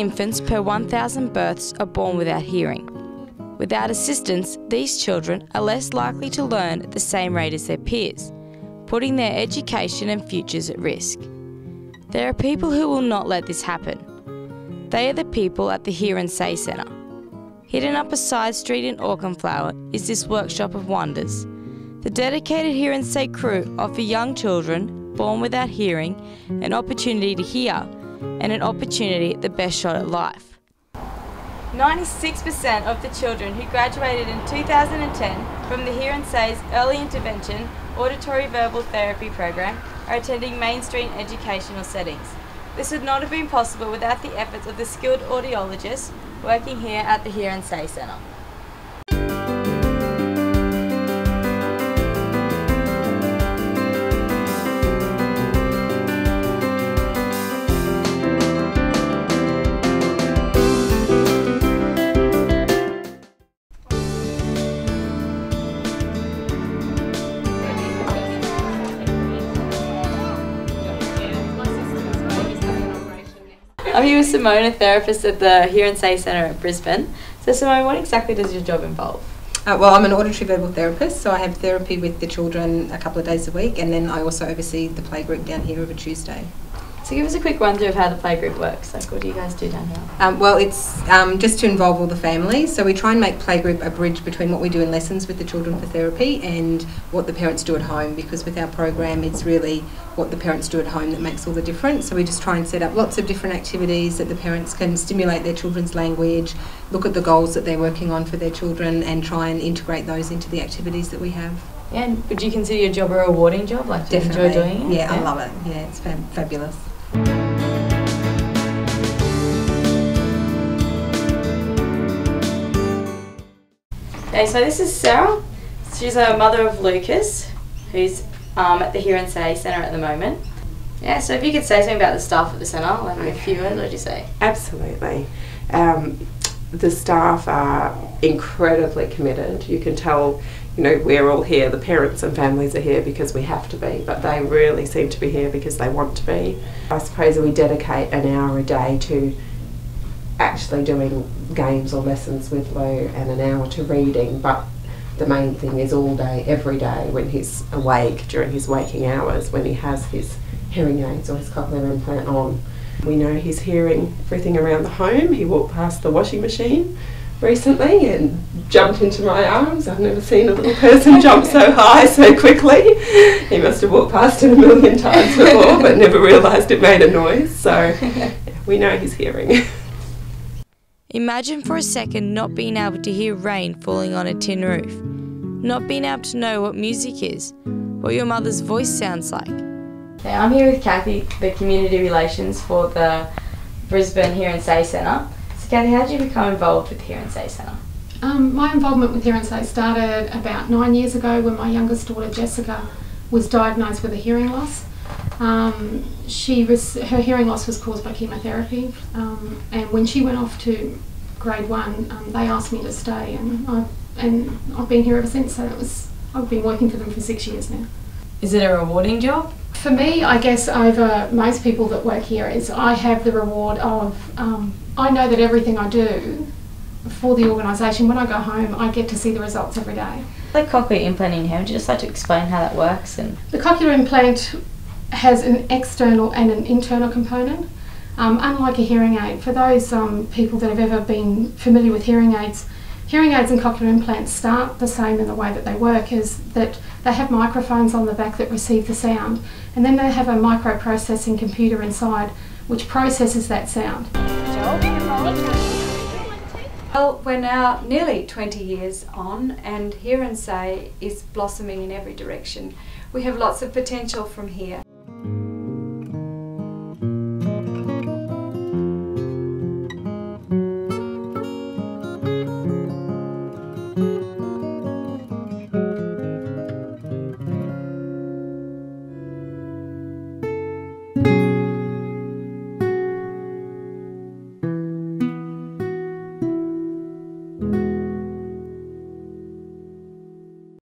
infants per 1,000 births are born without hearing. Without assistance, these children are less likely to learn at the same rate as their peers, putting their education and futures at risk. There are people who will not let this happen. They are the people at the Hear and Say Centre. Hidden up a side street in Auchenflower is this workshop of wonders. The dedicated Hear and Say crew offer young children born without hearing an opportunity to hear and an opportunity the best shot at life. 96% of the children who graduated in 2010 from the Hear and Say's Early Intervention Auditory Verbal Therapy program are attending mainstream educational settings. This would not have been possible without the efforts of the skilled audiologists working here at the Hear and Say Centre. I'm here with Simone, a therapist at the Hear and Say Centre at Brisbane. So, Simone, what exactly does your job involve? Uh, well, I'm an auditory verbal therapist, so I have therapy with the children a couple of days a week, and then I also oversee the playgroup down here every Tuesday. So, give us a quick run through of how the playgroup works. Like, what do you guys do down here? Um, well, it's um, just to involve all the families, so we try and make playgroup a bridge between what we do in lessons with the children for therapy and what the parents do at home, because with our program, it's really what the parents do at home that makes all the difference. So we just try and set up lots of different activities that the parents can stimulate their children's language, look at the goals that they're working on for their children, and try and integrate those into the activities that we have. Yeah, and would you consider your job a rewarding job? Like, do you enjoy doing it? Yeah, I love it. Yeah, it's fab- fabulous. Okay, so this is Sarah. She's a mother of Lucas, who's um, at the Hear and Say Centre at the moment. Yeah, so if you could say something about the staff at the centre, like a few words, what would you say? Absolutely. Um, the staff are incredibly committed. You can tell, you know, we're all here, the parents and families are here because we have to be, but they really seem to be here because they want to be. I suppose we dedicate an hour a day to actually doing games or lessons with Lou and an hour to reading, but the main thing is all day, every day, when he's awake, during his waking hours, when he has his hearing aids or his cochlear implant on. We know he's hearing everything around the home. He walked past the washing machine recently and jumped into my arms. I've never seen a little person jump so high so quickly. He must have walked past it a million times before but never realised it made a noise. So yeah, we know he's hearing. Imagine for a second not being able to hear rain falling on a tin roof, not being able to know what music is, what your mother's voice sounds like. Okay, I'm here with Kathy, the Community Relations for the Brisbane Hear and Say Centre. So, Kathy, how did you become involved with the Hear and Say Centre? Um, my involvement with Hear and Say started about nine years ago when my youngest daughter Jessica was diagnosed with a hearing loss. Um, she was, her hearing loss was caused by chemotherapy, um, and when she went off to grade one, um, they asked me to stay, and I've, and I've been here ever since. So it was I've been working for them for six years now. Is it a rewarding job? For me, I guess over most people that work here is I have the reward of um, I know that everything I do for the organisation, when I go home, I get to see the results every day. The cochlear implanting in here, would you just like to explain how that works? And The cochlear implant has an external and an internal component. Um, unlike a hearing aid, for those um, people that have ever been familiar with hearing aids, hearing aids and cochlear implants start the same in the way that they work is that they have microphones on the back that receive the sound and then they have a microprocessing computer inside which processes that sound. Well, we're now nearly 20 years on, and Hear and Say is blossoming in every direction. We have lots of potential from here.